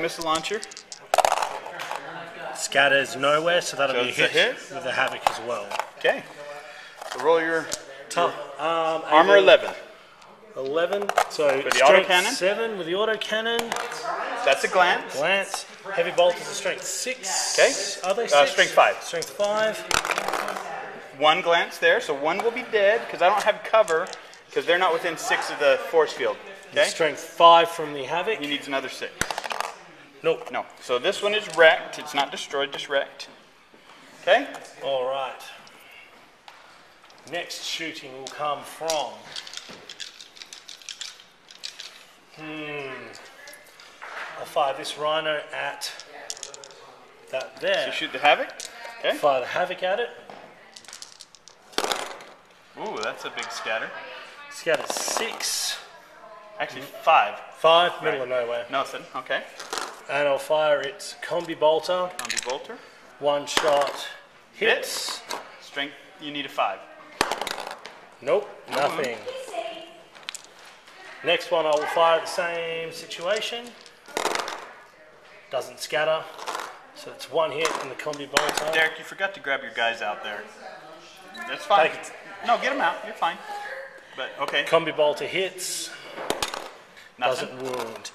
Missile launcher. Scatters nowhere, so that'll So be a it's a hit, hit? with the havoc as well. Okay. So roll your Tough. Um, armor 11. 11. So the strength autocannon? 7 with the auto cannon. That's a glance. Glance. Heavy bolt is a strength 6. Okay. Are they Uh, 6? strength five. Strength 5. One glance there, so one will be dead because I don't have cover because they're not within six of the force field. Okay. Strength 5 from the havoc. He needs another six. Nope. No. So this one is wrecked. It's not destroyed, just wrecked. Okay. All right. Next shooting will come from. Hmm. I'll fire this rhino at that there. So shoot the havoc. Okay. Fire the havoc at it. Ooh, that's a big scatter. Scatter six. Actually, five. Five, middle of nowhere. Nothing. Okay. And I'll fire its combi bolter. Combi bolter. One shot hits. Strength. You need a five. Nope, nothing. Next one I will fire the same situation. Doesn't scatter. So it's one hit in the combi bolter. Derek, you forgot to grab your guys out there. That's fine. No, get them out. You're fine. But okay. Combi bolter hits. Nothing. Doesn't wound.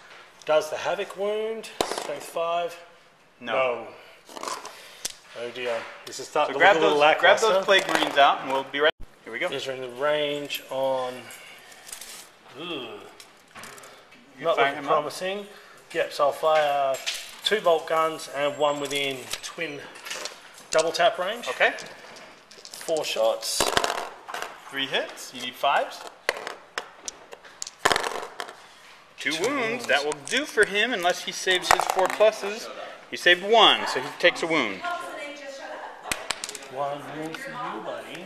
Does the havoc wound? Strength five. No. No. Oh dear. This is starting So to grab look a little those, grab those plague marines out, and we'll be right. Here we go. Is in the range on. Ooh. Not looking him up? promising. Yep, so I'll fire two bolt guns and one within twin double tap range. Okay. Four shots. Three hits. You need fives. Two, wounds. That will do for him unless he saves his four pluses. He saved one, so he takes a wound. One wound for you, buddy.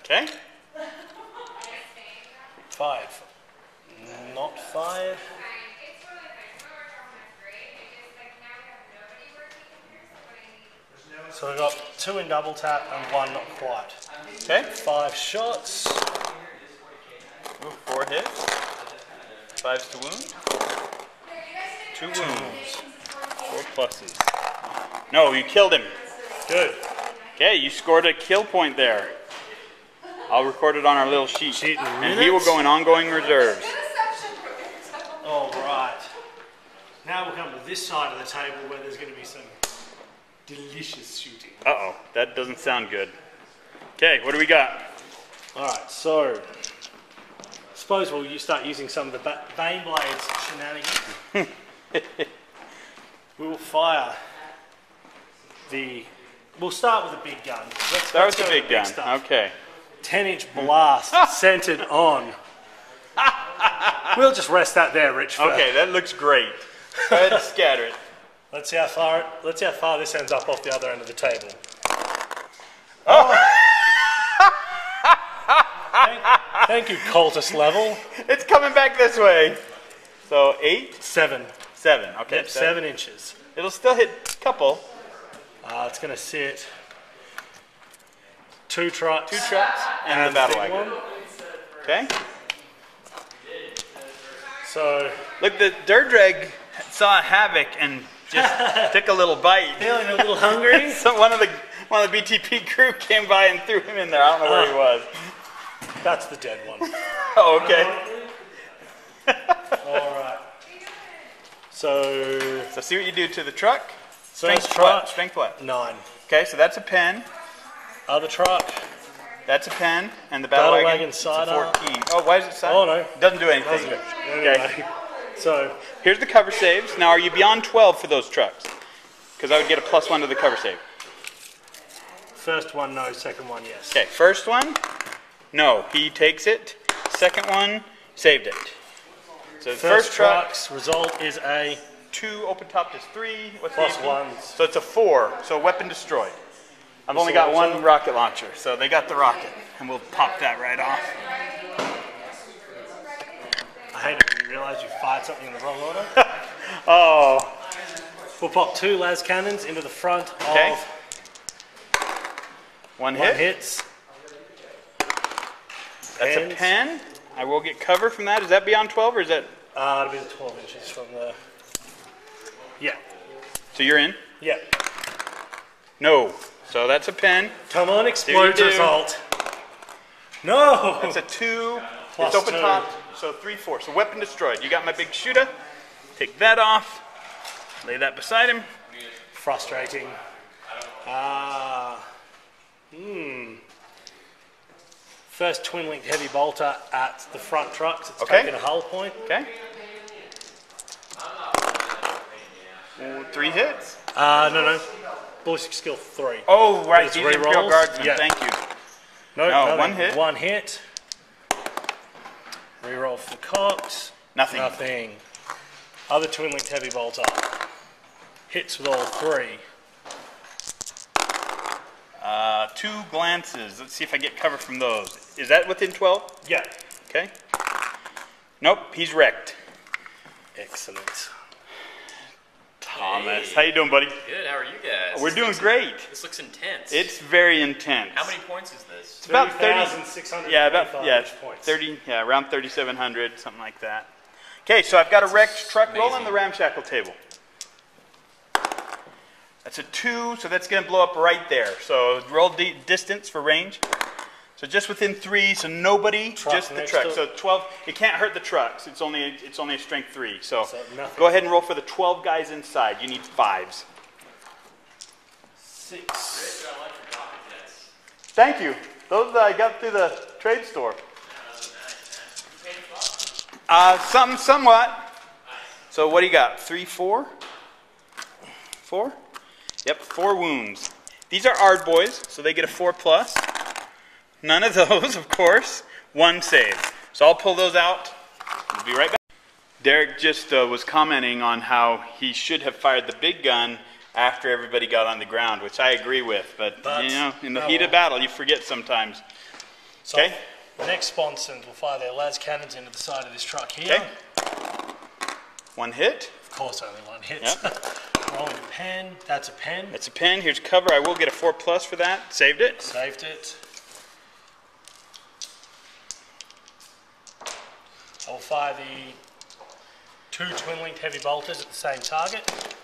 Okay. Five. Not five. So we've got two in double tap and one not quite. Okay. Five shots. Ooh, four hits. Fives to wound. Two wounds. Four pluses. No, you killed him. Good. Okay, you scored a kill point there. I'll record it on our little sheet. Sheet in and he will go in ongoing reserves. All right. Now we'll come to this side of the table where there's going to be some delicious shooting. Uh oh, that doesn't sound good. Okay, what do we got? All right, so suppose we'll you start using some of the ba- Baneblade's shenanigans. we will fire the. We'll start with the big gun. Let's, Start with go big gun. stuff. Okay. 10 inch blast centered on. we'll just rest that there, Rich. for- Okay, that looks great. Go ahead and scatter it. Let's see how far. Let's see how far this ends up off the other end of the table. Oh. thank, thank you, cultist level. It's coming back this way. So eight, Seven. seven. Okay, Yep, seven inches. It'll still hit a couple. Uh, it's going to sit two trucks. Two traps and, and the battle wagon. one. Okay. So Look, the dirt drag saw havoc and just took a little bite. feeling a little hungry. So one of the one of the BTP crew came by and threw him in there. I don't know where he was. That's the dead one. Oh, okay. All right. So So see what you do to the truck. first Strength truck what? Strength what? nine. Okay, so that's a pen. Other truck. That's a pen, and the battle, Battle wagon, wagon side up. 14. Oh, why is it side? Oh, no. Doesn't do anything. Doesn't it? Okay. Anyway. So Here's the cover saves. Now, are you beyond 12 for those trucks? Because I would get a plus one to the cover save. first one no, second one yes. Okay, first one, no, he takes it. Second one, saved it. So the First, first, truck, truck's result is a two open top is three. What's the plus AP? ones. So it's a four. So weapon destroyed. I've only got one rocket launcher, so they got the rocket, and we'll pop that right off. I hate it when you realise you fired something in the wrong order. Oh, we'll pop two las cannons into the front Okay. of one one hit. hits. That's a Pens. pen. I will get cover from that. Is that beyond 12 or is that? Uh, it'll be the 12 inches from the. Yeah. So you're in? Yeah. No. So that's a pen. Come on, explode result. No. That's a two. Plus it's open two. top. So three, four. So weapon destroyed. You got my big shooter. Take that off. Lay that beside him. Frustrating. Ah. hmm. First twin linked heavy bolter at the front trucks. It's Okay. taken a hull point. Okay. Three hits. Uh, no, no. Ballistic skill three. Oh, right. It's These are Imperial? Guardsmen. Yeah. Thank you. No, No, one hit. One hit. Reroll for Cox. Nothing. Nothing. Other twin linked heavy bolter. Hits with all three. Uh, two glances. Let's see if I get cover from those. Is that within 12? Yeah. Okay. Nope, he's wrecked. Excellent. Thomas, how you doing, buddy? Good. How are you guys? We're This doing looks- great. This looks intense. It's very intense. How many points is this? It's about 30. Yeah, about yeah, points. 30. Yeah, around 3,700, something like that. Okay, so I've got a wrecked truck rolling amazing. the ramshackle table. That's a two, so that's going to blow up right there. So roll di- distance for range. So just within three, so nobody, Truck just the truck. So 12. It can't hurt the trucks. It's only it's only a strength three. So, So go ahead and roll for the 12 guys inside. You need fives. Six. Thank you. Those I got through the trade store. Uh, some, somewhat. So what do you got? Three, four? Four? Yep, four wounds. These are Ard boys, so they get a four plus. None of those, of course. One save. So I'll pull those out. We'll be right back. Derek just uh, was commenting on how he should have fired the big gun after everybody got on the ground, which I agree with. But, But- you know, in the oh heat of battle, you forget sometimes. So Okay. The next sponsons will fire their las cannons into the side of this truck here. Okay. One hit. Of course, only one hits. Rolling a pen. That's a pen. That's a pen. Here's cover. I will get a four plus for that. Saved it. Saved it. I will fire the two twin linked heavy bolters at the same target.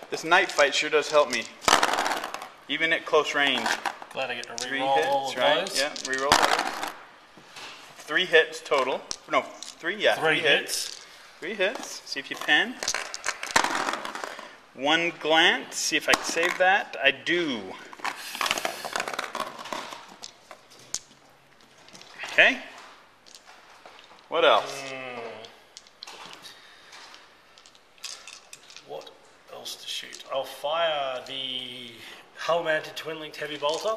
This night fight sure does help me. Even at close range. Glad I get to Three reroll all hits, of right? those. Yeah, reroll. Three hits total. No, three, yeah. Three hits. Three hits. See if you pen. One glance. See if I can save that. I do. Okay. What else? Hmm. What else to shoot? I'll fire the hull mounted twin linked heavy bolter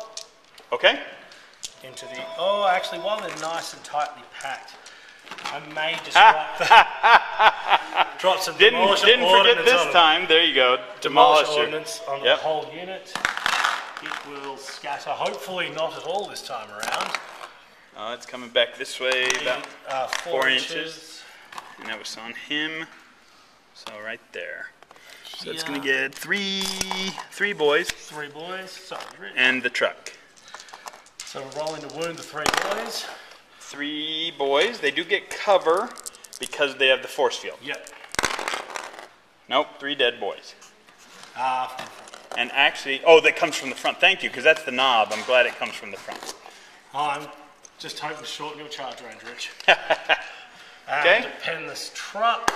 Okay. into the. Oh, actually, while they're nice and tightly packed, I may just ah. drop, drop some Didn't didn't forget this on time. There you go. Demolish ordnance on Yep. the whole unit. It will scatter. Hopefully, not at all this time around. Oh, it's coming back this way about, Uh, four, four inches. inches. and that was on him. So right there. So it's gonna get three, three boys Three boys. Sorry, and the truck. So we're rolling to wound the three boys. Three boys. They do get cover because they have the force field. Yep. Nope, three dead boys. Uh, And actually, oh, that comes from the front. Thank you, because that's the knob. I'm glad it comes from the front. I'm just hoping to shorten your charge range, Rich. Okay. And to pen this truck.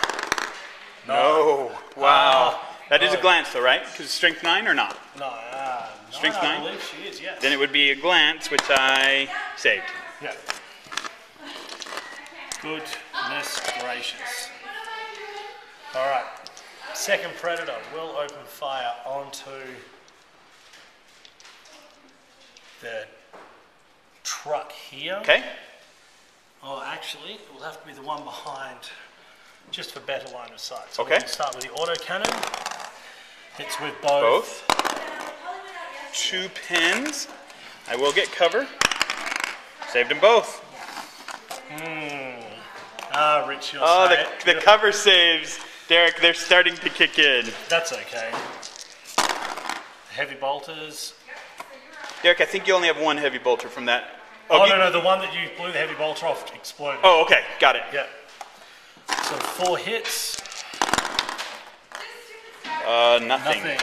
No. wow. That is a no. glance, though, right? Because strength nine or not? No, uh, Strength nine, I believe she is, yes. Then it would be a glance, which I saved. Yeah. Goodness gracious. All right. Second predator will open fire onto the truck here. Okay. Oh, actually, it will have to be the one behind, just for better line of sight. So Okay. We'll start with the auto cannon. Hits with both. Both. Two pins. I will get cover. Saved them both. Hmm. Ah, Rich, you'll Oh, say the, it. the cover saves. Derek, they're starting to kick in. That's okay. Heavy bolters. Derek, I think you only have one heavy bolter from that. Oh, you- no, no, the one that you blew the heavy bolter off exploded. Oh, okay. Got it. Yeah. So four hits, Uh, nothing. nothing.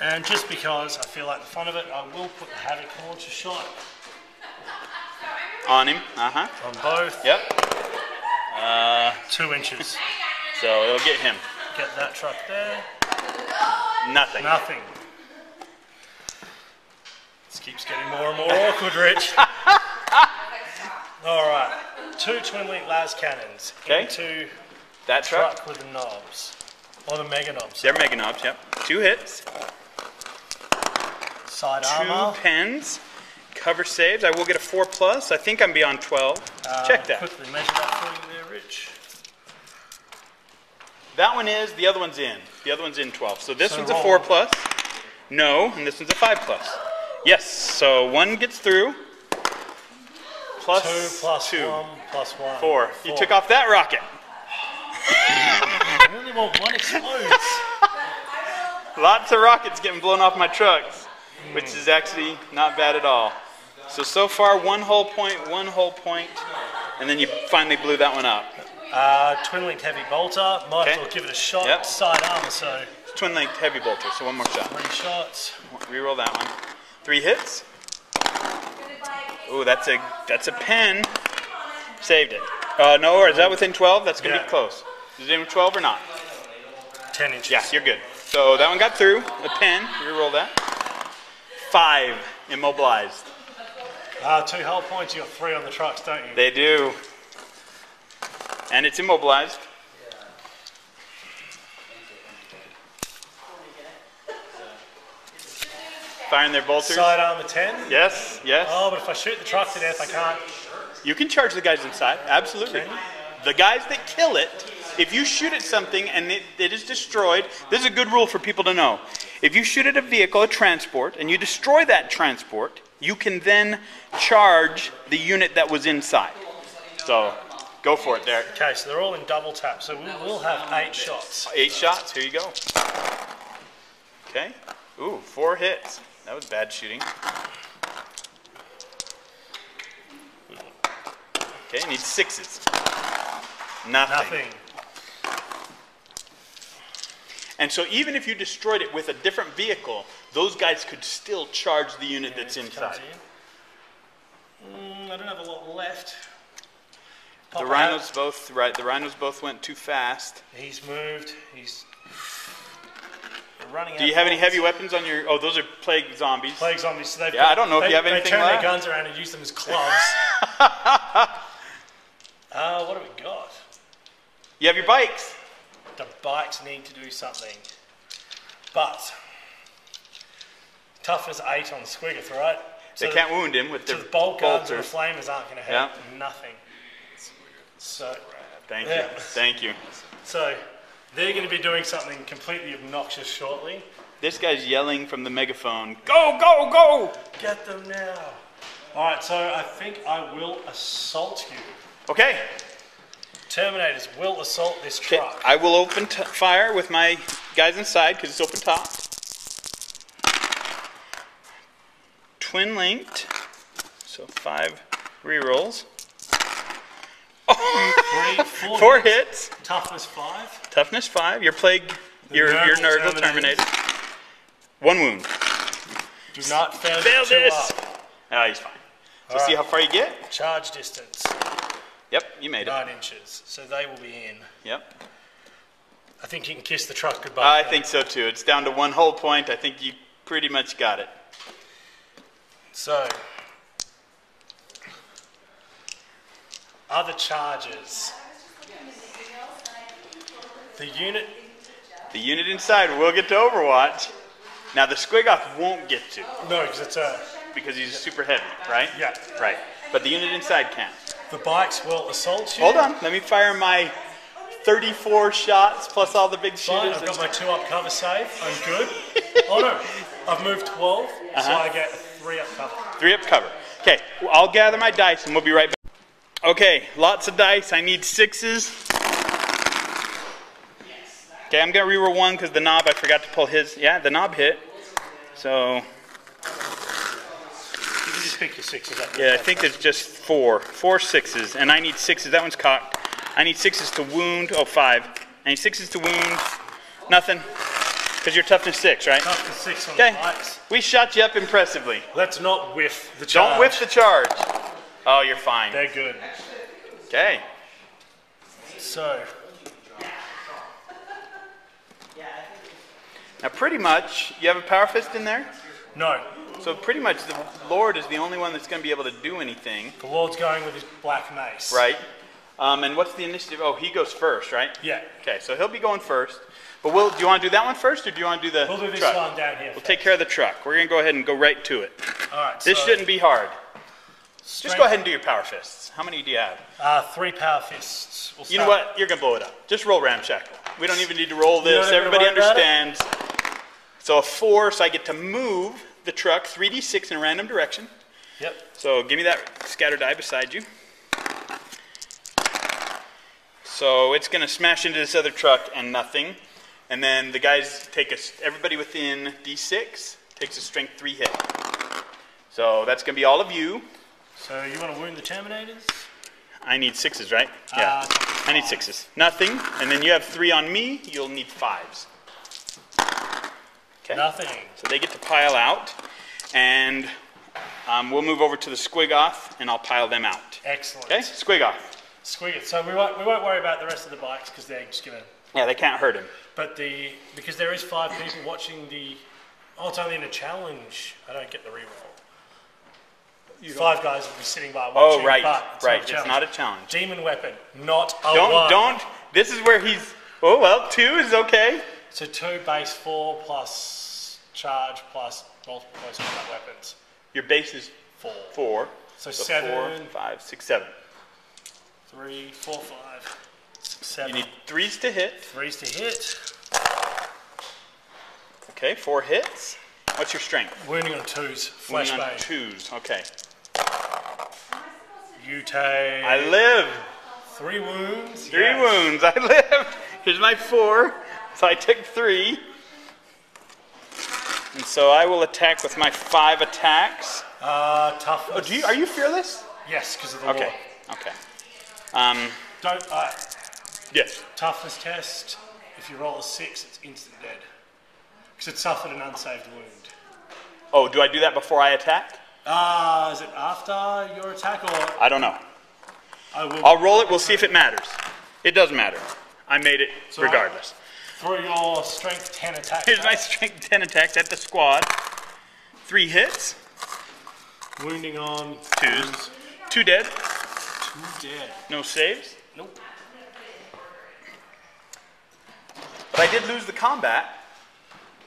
And just because I feel like the fun of it, I will put the Havoc launcher shot On him. Uh huh. on both. Yep. Two inches. So it'll get him. Get that truck there. Nothing. Nothing. This keeps getting more and more awkward, Rich. All right. Two twin link las cannons Okay. into That truck. truck with the knobs. Or the mega knobs. They're mega knobs. Yep. Two hits. Side Two armor. pens. Cover saves. I will get a four plus. I think I'm beyond 12. Uh, Check that. Quickly measure that for you there, Rich. That one is. The other one's in. The other one's in 12. So this So one's a four plus. No, and this one's a five plus. Yes. So one gets through. Plus Two plus two. one plus one. Four. You took off that rocket. I only want one explodes. Lots of rockets getting blown off my trucks, which is actually not bad at all. So, so far, one whole point, one whole point, and then you finally blew that one up. uh, twin linked heavy bolter. Might as well give it a shot. Yep. Side armor, so Twin linked heavy bolter, so one more shot. three shots. Reroll that one. Three hits. Ooh, that's a that's a pen. Saved it. Uh, no, or is that within 12? That's gonna Yeah. be close. Is it in 12 or not? Ten inches. Yeah, you're good. So that one got through. A pen. Reroll that. Five immobilized. Uh, two hull points. You got three on the trucks, don't you? They do. And it's immobilized. Firing their bolters. Side armor ten. Yes, yes. Oh, but if I shoot the truck to death, I can't. You can charge the guys inside. Absolutely. The guys that kill it, if you shoot at something and it, it is destroyed, this is a good rule for people to know. If you shoot at a vehicle, a transport, and you destroy that transport, you can then charge the unit that was inside. So go for it, Derek. Okay, so they're all in double tap. So we will have eight shots. Eight shots. Here you go. Okay. Ooh, four hits. That was bad shooting. Okay, need sixes. Nothing. Nothing. And so even if you destroyed it with a different vehicle, those guys could still charge the unit that's inside. Mm, I don't have a lot left. The Papa rhinos both right. The rhinos both went too fast. He's moved. He's running out. Do you have any heavy weapons on your? Oh, those are plague zombies. Plague zombies. So Yeah, I don't know if you have anything. they turn left. their guns around and use them as clubs. uh, what have we got? You have your bikes. The bikes need to do something. But toughness eight on the Squiggoth, right? They can't wound him with the, their so the bolt guns and the flamers aren't going to help. Yeah. Nothing. So, Thank Yeah. you. Thank you. so they're going to be doing something completely obnoxious shortly. This guy's yelling from the megaphone. Go, go, go! Get them now. All right, so I think I will assault you. Okay. Terminators will assault this Okay. truck. I will open fire with my guys inside because it's open top. Twin linked. So five rerolls. Three, four, Four hits. hits. Toughness five. Toughness five. Your plague. Your your Nurgle terminated. One wound. Do not fail, Fail this. up. Ah, he's fine. So see how far you get. Charge distance Yep, you made it. nine inches. So they will be in. Yep. I think you can kiss the truck goodbye. I think so too. It's down to one whole point. I think you pretty much got it. So. Other charges. The unit. The unit inside will get to Overwatch. Now the Squiggoth won't get to No, because it's a. because he's super heavy, right? Yeah. Right. But the unit inside can. The bikes will assault you. Hold on. Let me fire my 34 shots plus all the big Fine. I've got my two up cover save. I'm good. oh no, I've moved 12, so Uh-huh. I get three up cover. Three up cover. Okay, I'll gather my dice and we'll be right back. Okay, lots of dice. I need sixes. Okay, I'm gonna reroll one because the knob, I forgot to pull his. Yeah, the knob hit. So, You can just pick your sixes up. yeah, I think there's just four. Four sixes, and I need sixes. That one's cocked. I need sixes to wound. Oh, five. I need sixes to wound. Nothing. Because you're tough toughness six, right? Up to six on Okay. the bikes. We shot you up impressively. Let's not whiff the charge. Don't whiff the charge. Oh, you're fine. They're good. Okay. So, Now, pretty much, you have a power fist in there? no. So, pretty much, the Lord is the only one that's going to be able to do anything, The Lord's going with his black mace. right? Um, and what's the initiative? Oh, he goes first, right? Yeah. Okay, so he'll be going first. But we'll, do you want to do that one first, or do you want to do the We'll do this truck? one down here. We'll take care of the truck. We're going to go ahead and go right to it. All right. This so shouldn't be hard. Just go ahead and do your power fists. How many do you have? Uh, three power fists. We'll You know what? You're going to blow it up. Just roll ramshackle. We don't even need to roll this. Everybody worry about it? understands. So a four, so I get to move the truck 3d6 in a random direction. Yep. So give me that scatter die beside you. So it's going to smash into this other truck and nothing. And then the guys take us, everybody within d6 takes a strength three hit. So that's going to be all of you. So you want to wound the Terminators? I need sixes, right? Yeah. Uh, I need sixes. Nothing. And then you have three on me. You'll need fives. Okay. Nothing. So they get to pile out. And um, we'll move over to the Squiggoth and I'll pile them out. Excellent. Okay? Squiggoth. Squig it. So we won't, we won't worry about the rest of the bikes because they're just gonna. Yeah, they can't hurt him. But the because there is five people watching the. Oh, it's only in a challenge. I don't get the reroll. Five guys will be sitting by oh, watching. Oh, right. but it's right. Not a It's challenge. not a challenge. demon weapon, not a Don't, one. don't. This is where he's. Oh, well, two is okay. So two base four plus charge plus multiple close combat weapons. Your base is Four. four. So four, seven. five, six, seven. Three, four, five, six, You need threes to hit. Threes to hit. Okay, four hits. What's your strength? Wounding on twos. Flash Moving on twos. Okay. You take I live. three wounds. Three yes. wounds. I lived. Here's my four. So I took three. And so I will attack with my five attacks. Uh, toughness. Oh, do you, are you fearless? Yes, because of the Okay. law. Okay. Um, Don't. Uh, yes. toughness test. If you roll a six, it's instant dead. Because it suffered an unsaved wound. Oh, do I do that before I attack? Uh, is it after your attack or I don't know. I will I'll roll it. We'll see if it matters. It doesn't matter. I made it So- regardless. through your strength ten attack. Here's my strength 10 attack at the squad. Three hits, wounding on twos, two dead, two dead. no saves. Nope. But I did lose the combat,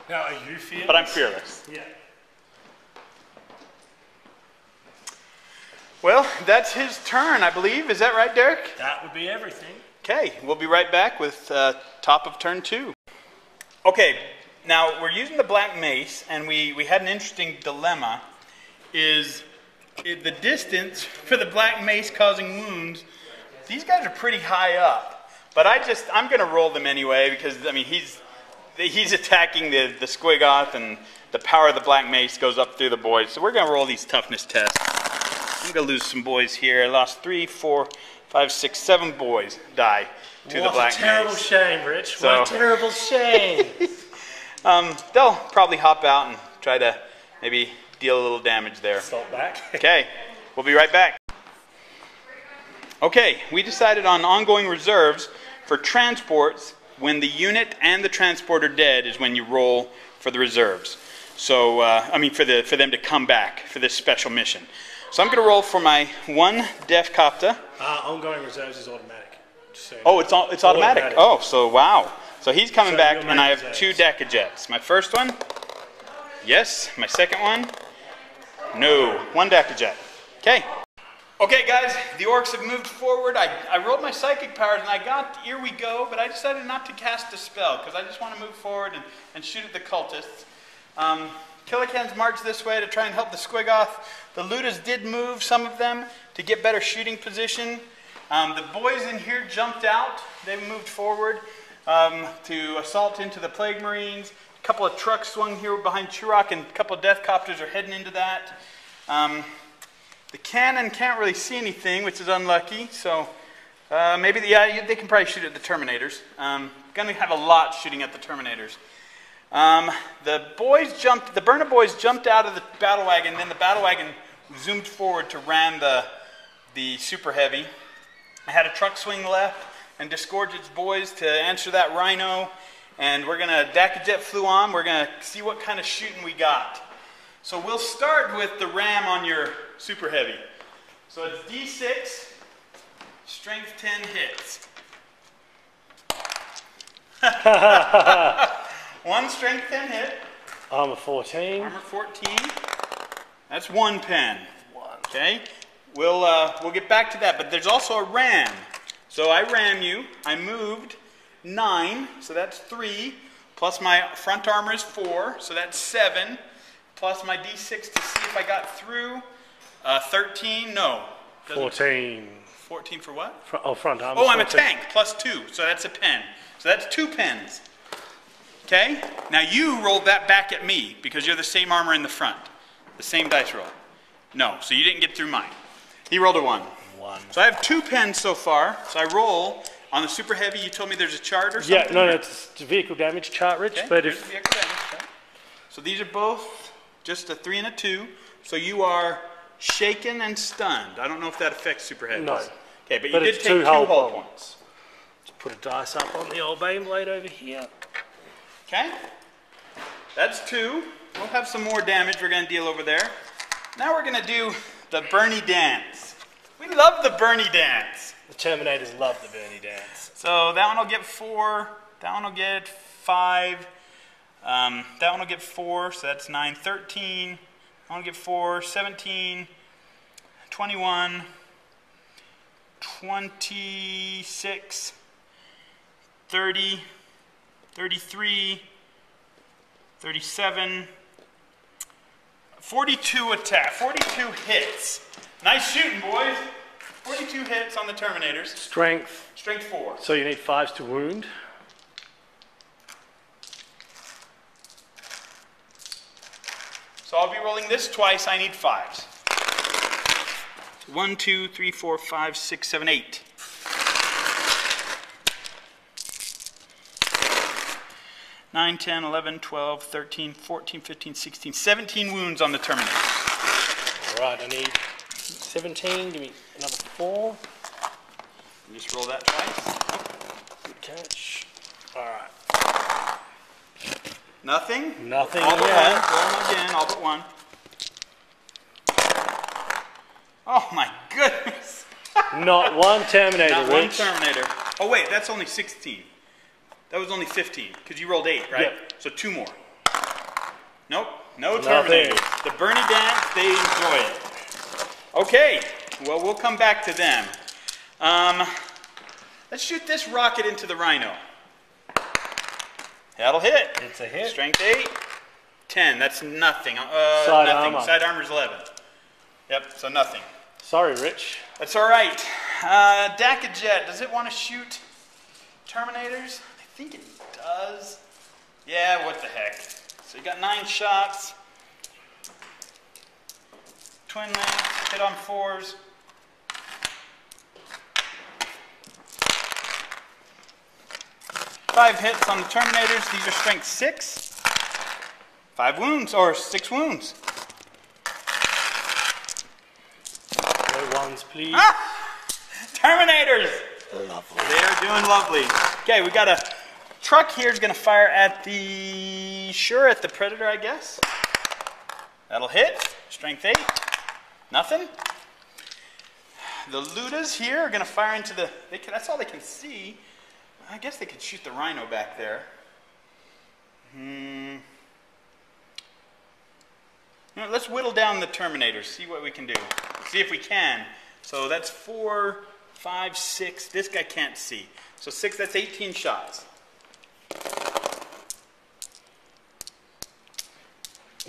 Now are you fearless? but I'm fearless. Yeah. Well, that's his turn, I believe. Is that right, Derek? That would be everything. Okay, we'll be right back with uh, top of turn two. Okay, now we're using the black mace, and we, we had an interesting dilemma. Is, is the distance for the black mace causing wounds? These guys are pretty high up, but I just I'm going to roll them anyway because I mean he's he's attacking the the Squiggoth, and the power of the black mace goes up through the boys. So we're going to roll these toughness tests. I'm going to lose some boys here. I lost three, four, five, six, seven boys die to what the black Mace. What a terrible mace. shame, Rich. So- What a terrible shame. Um, they'll probably hop out and try to maybe deal a little damage there. Stop back. Okay, we'll be right back. Okay, we decided on ongoing reserves for transports when the unit and the transport are dead is when you roll for the reserves. So, uh, I mean, for, the, for them to come back for this special mission. So I'm going to roll for my one Deffkopta. Uh, ongoing reserves is automatic. So Oh, it's, all, it's automatic. Automatic. Oh, so wow. So he's coming So back, and I have reserves. two Dakkajets. My first one, yes. My second one, no. One Dakkajet. Okay. Okay, guys, the orcs have moved forward. I, I rolled my psychic powers and I got Here We Go, but I decided not to cast a spell because I just want to move forward and, and shoot at the cultists. Um, Killa Kans marched this way to try and help the Squiggoth. The Lootas did move, some of them, to get better shooting position. Um, the boys in here jumped out. They moved forward um, to assault into the Plague Marines. A couple of trucks swung here behind Churok, and a couple of death copters are heading into that. Um, the cannon can't really see anything, which is unlucky. So uh, maybe the, yeah, they can probably shoot at the Terminators. Um, gonna have a lot shooting at the Terminators. Um, the boys jumped, the Burner boys jumped out of the battle wagon, then the battle wagon zoomed forward to ram the, the Super Heavy. I had a truck swing left and disgorge its boys to answer that rhino. And we're to, Dakkajet flew on. We're to see what kind of shooting we got. So we'll start with the ram on your Super Heavy. So it's D6, strength 10 hits. one strength 10 hit, Armor 14. armor 14. That's one pen. One. Okay, we'll uh, we'll get back to that. But there's also a ram. So I ram you. I moved nine, so that's three. Plus my front armor is four, so that's seven. Plus my d6 to see if I got through. Uh, 13, no. Doesn't- 14. 14 for what? Fr- oh, front armor. Oh, I'm a 14. tank, plus two, so that's a pen. So that's two pens. Okay? Now you rolled that back at me because you're the same armor in the front. The same dice roll. No, so you didn't get through mine. He rolled a one. One. So I have two pens so far. So I roll on the super heavy. You told me there's a chart or something? Yeah, no, no, it's vehicle damage chart, Rich. Okay, But there's if the vehicle damage chart. So these are both just a three and a two. So you are shaken and stunned. I don't know if that affects super heavies. No. Okay, but you did take two hull hull points. points. put a dice up on the old Baneblade over here. Okay? That's two. We'll have some more damage we're going to deal over there. Now we're going to do the Bernie dance. We love the Bernie dance. The Terminators love the Bernie dance. So that one will get four. That one will get five. Um, that one will get four, so that's nine. 13. That one will get four. 17. 21. 26. 30. 33. 37. 42 attack. 42 hits. Nice shooting, boys. 42 hits on the Terminators. Strength. Strength four. So you need fives to wound. So I'll be rolling this twice. I need fives. One, two, three, four, five, six, seven, eight. Nine, 10, 11, 12, 13, 14, 15, 16, 17 wounds on the Terminator. All right, I need 17. Give me another four. Just roll that twice. Good catch. All right. Nothing? Nothing All but yet. one. Again, all but one. Oh my goodness. Not one Terminator, Not one. Terminator. Oh wait, that's only 16. That was only 15, because you rolled 8, right? Yep. So two more. Nope, no Nothing. Terminators. The Bernie dance, they enjoy it. Okay, well, we'll come back to them. Um, let's shoot this rocket into the Rhino. That'll hit. It's a hit. Strength 8. 10, that's nothing. Uh, Side nothing. armor. Side armor's 11. Yep, so nothing. Sorry, Rich. That's all right. Uh, Jet, does it want to shoot Terminators? I think it does. Yeah, what the heck. So you got nine shots. Twin lance, hit on fours. Five hits on the Terminators. These are strength six. Five wounds, or six wounds. No ones, please. Ah! Terminators! Lovely. They are doing lovely. Okay, we got a truck here is going to fire at the sure at the predator, I guess. That'll hit. Strength eight. Nothing. The Lootas here are going to fire into the. They can, that's all they can see. I guess they could shoot the rhino back there. Hmm. You know, let's whittle down the Terminators. See what we can do. See if we can. So that's four, five, six. This guy can't see. So six. That's 18 shots.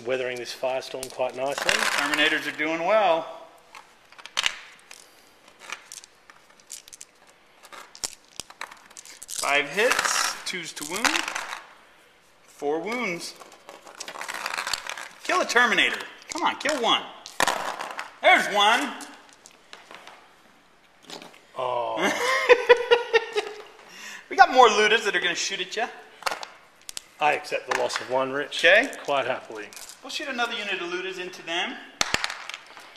Weathering this firestorm quite nicely. Terminators are doing well. Five hits, twos to wound, four wounds. Kill a Terminator. Come on, kill one. There's one. Oh, We got more looters that are going to shoot at you. I accept the loss of one, Rich. Okay. Quite happily. We'll shoot another unit of looters into them.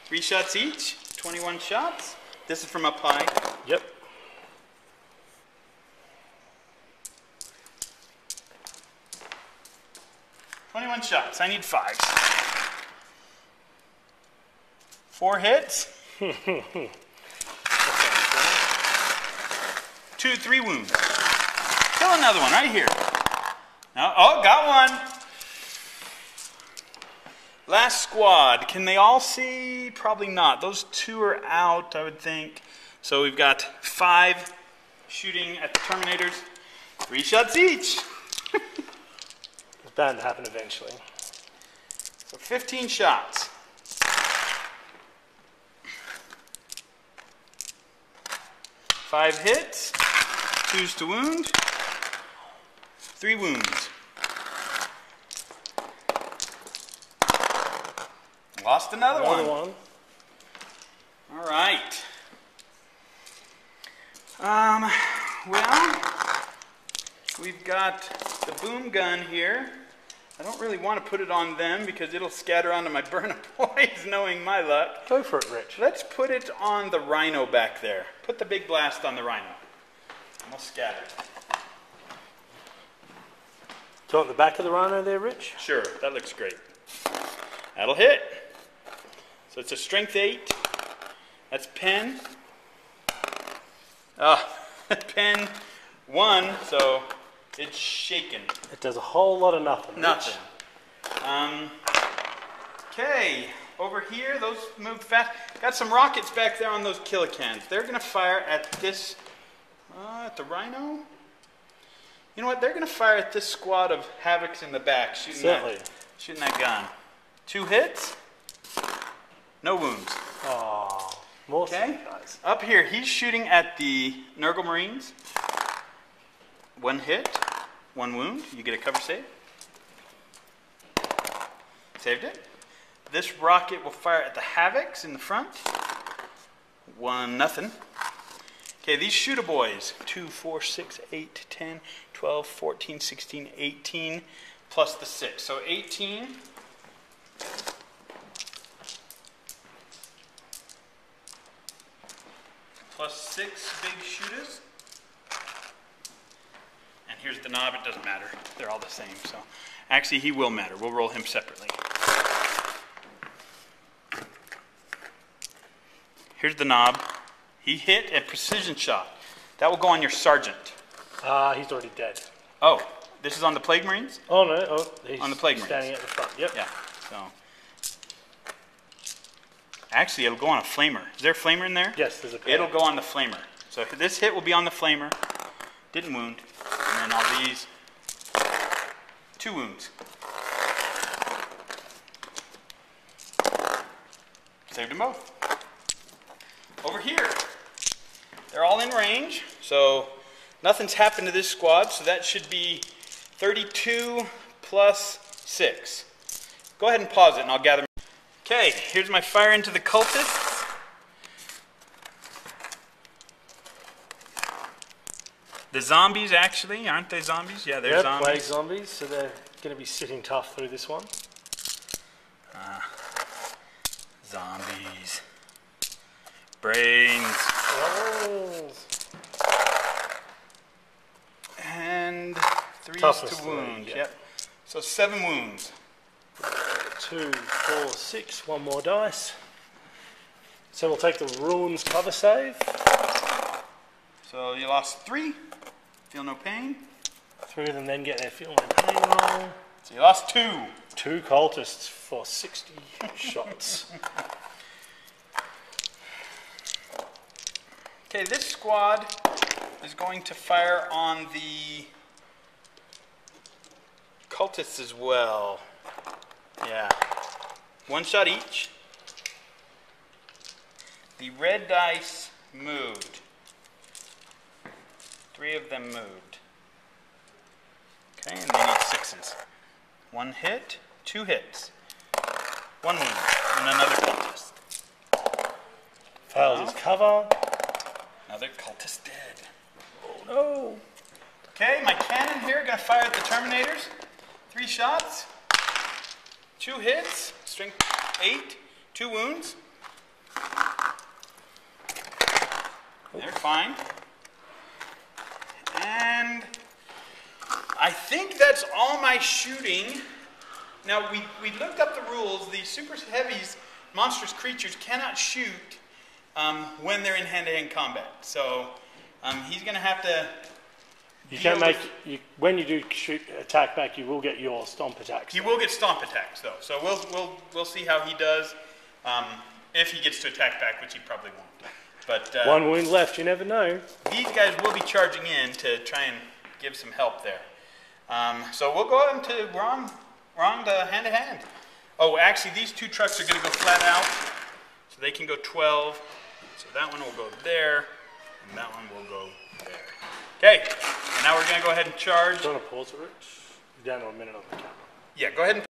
Three shots each, 21 shots. This is from up high. Yep. Twenty-one shots. I need five. Four hits. Two, three wounds. Kill another one right here. No, oh, got one. Last squad. Can they all see? Probably not. Those two are out, I would think. So we've got five shooting at the Terminators. Three shots each. To happen eventually. So 15 shots. Five hits, two's to wound, three wounds. Lost another, Another one. one. All right. Um, well, we've got the boom gun here. I don't really want to put it on them because it'll scatter onto my Burnham boys, knowing my luck. Go for it, Rich. Let's put it on the Rhino back there. Put the big blast on the Rhino. And we'll scatter. Do you want the back of the rhino there, Rich? Sure, that looks great. That'll hit. So it's a strength eight. That's pen. Ah, pen one, so it's shaken. It does a whole lot of nothing. Nothing. Um, okay, over here, those move fast. Got some rockets back there on those Killa Kans. They're gonna fire at this, uh, at the Rhino. You know what? They're gonna fire at this squad of havocs in the back, shooting Certainly. that, shooting that gun. Two hits, no wounds. Oh, Okay. guys. Up here, he's shooting at the Nurgle Marines. One hit, one wound. You get a cover save. Saved it. This rocket will fire at the Havocs in the front. One nothing. Okay, these shooter boys 2, 4, 6, 8, 10, 12, 14, 16, 18, plus the 6. So 18. plus six big shooters. Here's the knob, it doesn't matter. They're all the same, so. Actually, he will matter. We'll roll him separately. Here's the knob. He hit a precision shot. That will go on your sergeant. Ah, he's already dead. Oh, this is on the Plague Marines? Oh no, oh, he's On the Plague standing Marines. at the front. Yep. Yeah, so. Actually, it'll go on a flamer. Is there a flamer in there? Yes, there's a pair. It'll go on the flamer. So this hit will be on the flamer. Didn't wound. And all these, two wounds. Saved them both. Over here, they're all in range. So nothing's happened to this squad. So that should be 32 plus 6. Go ahead and pause it and I'll gather. Okay, here's my fire into the cultists. The zombies, actually, aren't they zombies? Yeah, they're Yep, zombies. plague zombies, so they're going to be sitting tough through this one. Ah, zombies. Brains. Oh, And three Toughness to wound. yeah. Yep. So seven wounds. two, four, six. One more dice. So we'll take the ruins cover save. So you lost three. Feel no pain. Three of them then get their feel no pain roll. So you lost two. Two cultists for 60 shots. Okay, this squad is going to fire on the cultists as well. Yeah. One shot each. The red dice moved. Three of them moved. Okay, and they need sixes. One hit, two hits. One wound, and another cultist. Fails his cover. Another cultist dead. Oh no. Okay, my cannon here gonna fire at the Terminators. three shots, two hits, strength eight, two wounds. They're fine. And I think that's all my shooting. Now, we, we looked up the rules. The super heavies, monstrous creatures, cannot shoot um, when they're in hand to hand combat. So um, he's going to have to. You deal can make you, when you do shoot attack back, you will get your stomp attacks. He will get stomp attacks, though. So we'll, we'll, we'll see how he does um, if he gets to attack back, which he probably won't. But uh, One wound left. You never know. these guys will be charging in to try and give some help there. Um, so we'll go into wrong, wrong to hand to hand. Oh, actually, these two trucks are going to go flat out, so they can go 12. So that one will go there, and that one will go there. Okay, and now we're going to go ahead and charge. Do you want to pause it, Rich? You're down to a minute on the camera. Yeah, go ahead and